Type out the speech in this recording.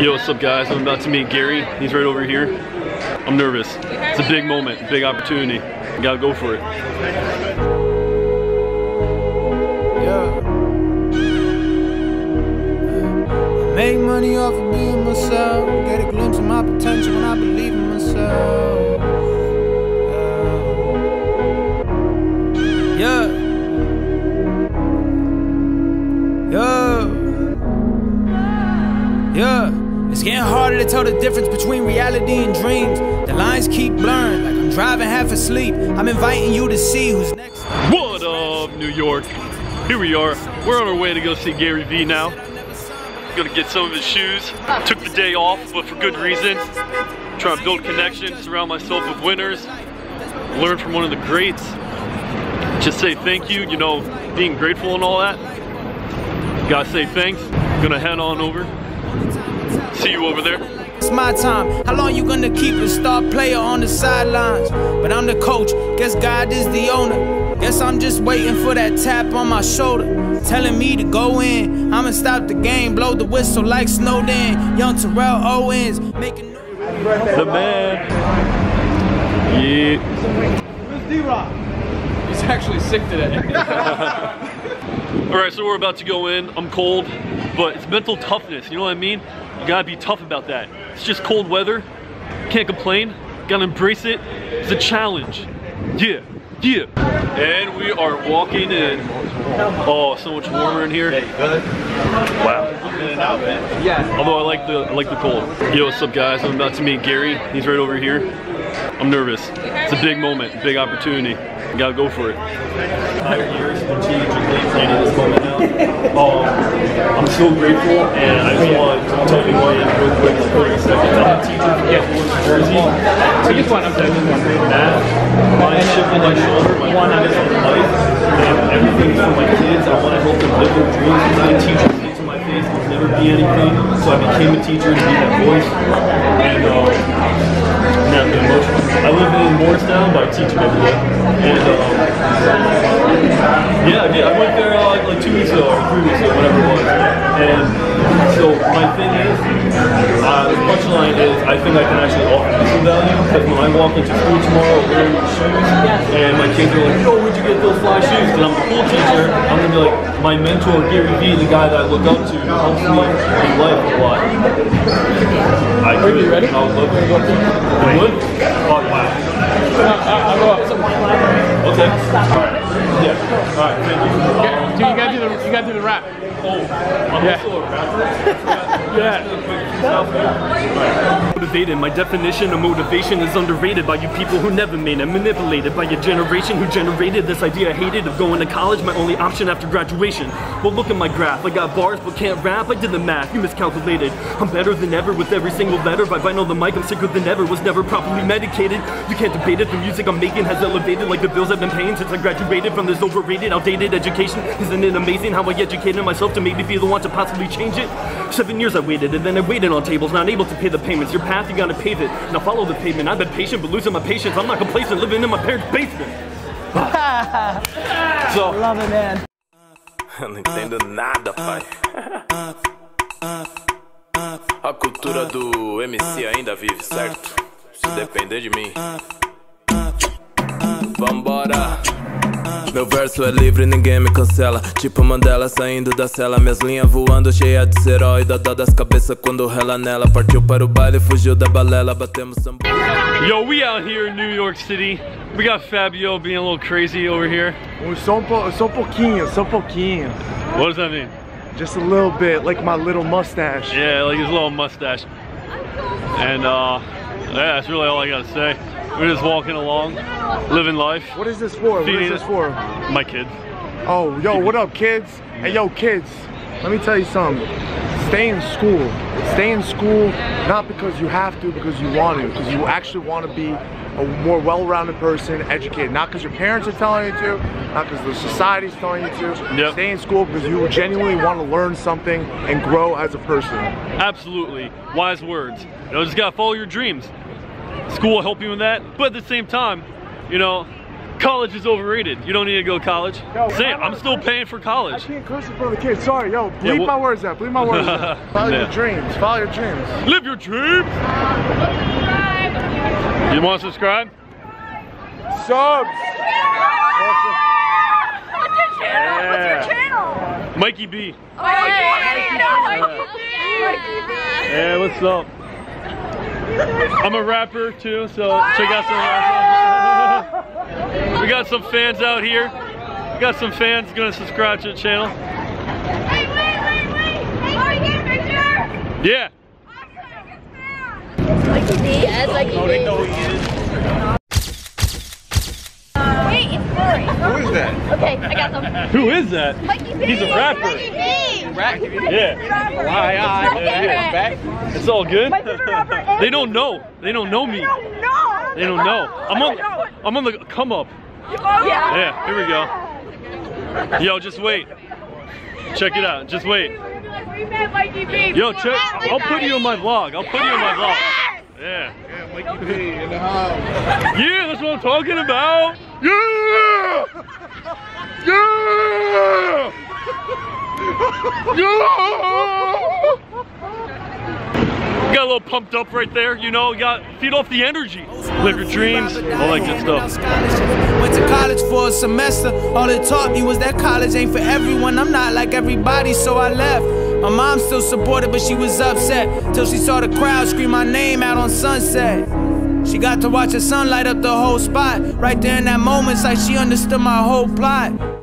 Yo, what's up guys? I'm about to meet Gary. He's right over here. I'm nervous. It's a big moment, big opportunity. You gotta go for it. Yeah. Make money off of being myself. Get a glimpse of my potential when I believe in myself. It's getting harder to tell the difference between reality and dreams. The lines keep blurring, like I'm driving half asleep. I'm inviting you to see who's next. What up, New York? Here we are. We're on our way to go see Gary Vee now. Gonna get some of his shoes. Took the day off, but for good reason. Trying to build connections, surround myself with winners, learn from one of the greats. Just say thank you, you know, being grateful and all that. Gotta say thanks. Gonna head on over. See you over there. It's my time. How long you gonna keep a star player on the sidelines? But I'm the coach. Guess God is the owner. Guess I'm just waiting for that tap on my shoulder, telling me to go in. I'ma stop the game, blow the whistle like Snowden. Young Terrell Owens making. The man. Yeah. He's actually sick today. All right, so we're about to go in. I'm cold, but it's mental toughness. You know what I mean? You gotta be tough about that. It's just cold weather. Can't complain. Gotta embrace it. It's a challenge. Yeah, yeah. And we are walking in. Oh, so much warmer in here. Wow. Although I like the I like the cold. Yo, what's up, guys? I'm about to meet Gary. He's right over here. I'm nervous. It's a big moment, big opportunity. You gotta go for it. Entire years continue to this moment now. Um, I'm so grateful, and I just want to tell you why I'm real quick, like 30 seconds. I'm a teacher from yeah. Jersey. So just one, I'm saying, math, my chip on my shoulder, my purpose in life, and everything for my kids. I want to help them live their dreams. A teacher say to my face, I'll never be anything. So I became a teacher to be that voice. And um, Day. And um, yeah, I, did. I went there uh, like two weeks ago or three weeks ago, whatever it was. And so my thing is, uh, the punchline is, I think I can actually offer you some value because when I walk into school tomorrow wearing these shoes, and my kids are like, yo, where'd you get those fly shoes? And I'm a cool teacher, I'm gonna be like, my mentor Gary Vee, the guy that I look up to, helps me in life a lot. I could. Are you ready? I would love to. You would? Oh, wow. I'll go up. Okay. All right. Yeah. All right. Thank you. Um, Dude, you gotta do the you gotta do the rap. Oh, I'm Yeah. also a rapper. yeah. Motivated. My definition of motivation is underrated by you people who never made it. Manipulated by your generation who generated this idea I hated of going to college, my only option after graduation. Well, look at my graph. I got bars but can't rap. I did the math. You miscalculated. I'm better than ever with every single letter. By vinyl the mic, I'm sicker than ever. Was never properly medicated. You can't debate it. The music I'm making has elevated like the bills I've been paying since I graduated from this overrated, outdated education. Isn't it amazing how I educated myself to make me feel the one to possibly change it? Seven years I waited, and then I waited on tables, not able to pay the payments. Your path, you gotta pave it. Now follow the pavement. I've been patient, but losing my patience. I'm not complacent, living in my parents' basement. so, Love it, man. Eu não entendo nada, pai. A cultura do MC ainda vive, certo? Se depender de mim. Vambora. Meu verso é livre, ninguém me cancela. Tipo Mandela saindo da cela. Minhas linhas voando, cheia de serói. Dó das cabeças quando rela nela. Partiu para o baile, fugiu da balela. Batemos samba. yo, we out here in New York City. We got Fabio being a little crazy over here. Só um, po só um pouquinho, só um pouquinho. What does that mean? Just a little bit, like my little mustache. Yeah, like his little mustache. And uh, yeah, that's really all I gotta say. We're just walking along, living life. What is this for? What is this for? My kids. Oh, yo, what up, kids? Hey, yo, kids. Let me tell you something. Stay in school. Stay in school not because you have to, because you want to, because you actually want to be a more well-rounded person, educated. Not because your parents are telling you to, not because the society's telling you to. Yep. Stay in school because you genuinely want to learn something and grow as a person. Absolutely. Wise words. You know, just gotta follow your dreams. School will help you in that, but at the same time, you know, College is overrated. You don't need to go to college. Yo, Say it, I'm I'm not- still paying for I college. can't curse in front of the kids. Sorry, yo. Bleep Yeah, well- my words out. Bleep my words out. Follow Yeah. your dreams. Follow your dreams. Live your dreams. You want to subscribe? Subs. What's your channel? What's your channel? Mikey B. Oh, yeah. Yeah, what's up? I'm a rapper too, so check out some rap. we got some fans out here. We got some fans gonna subscribe to the channel. Wait, wait, wait, wait. Hey, can we get a picture? Yeah. Mikey D. Yes, Mikey D. Wait, it's Murray. Who is that? Okay, I got some. Who is that? Mikey B. He's a rapper. Mikey B. Yeah. Why, My I, favorite. Back. It's all good. My favorite rapper is- They don't know. They don't know me. No. They don't know. I'm on. I'm on the come up. Yeah. Yeah. Here we go. Yo, just wait. Check it out. Just wait. We met Mikey B. Yo, check. I'll put you in my vlog. I'll put you in my vlog. Yeah. Yeah, Mikey B in the house. Yeah, that's what I'm talking about. Yeah! Yeah! Got a little pumped up right there, you know, you got feed off the energy. Live your dreams, all that good stuff. Went to college for a semester. All it taught me was that college ain't for everyone. I'm not like everybody, so I left. My mom still supported, but she was upset till she saw the crowd scream my name out on Sunset. She got to watch the sun light up the whole spot. Right there in that moment, it's like she understood my whole plot.